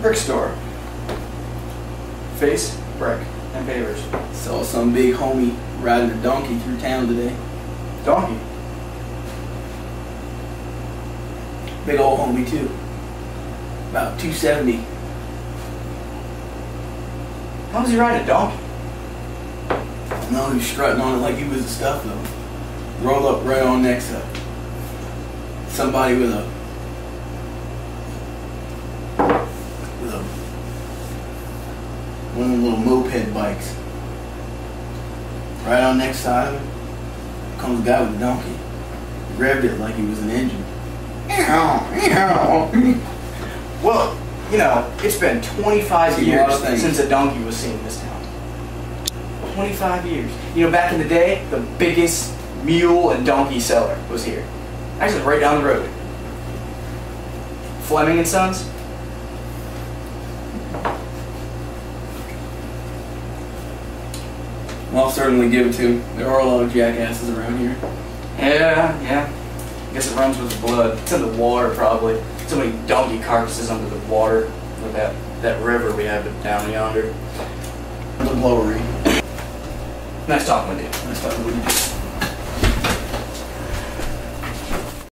Brick store. Face, brick, and pavers. Saw some big homie riding a donkey through town today. Donkey. Big old homie too. About 270. How does he ride a donkey? No, he's strutting on it like he was the stuff though. Roll up right on next to somebody with a one of them little moped bikes. Right on next side comes a guy with a donkey. Grabbed it like he was an engine. Well, you know, it's been 25 Seen years since a donkey was seen in this town. 25 years. You know, back in the day, the biggest mule and donkey seller was here. Actually, right down the road. Fleming and Sons. Well, I'll certainly give it to him. There are a lot of jackasses around here. Yeah, yeah. I guess it runs with the blood. It's in the water, probably. So many donkey carcasses under the water with that, that river we have down yonder. The blowery. Nice talking with you. Let's talk about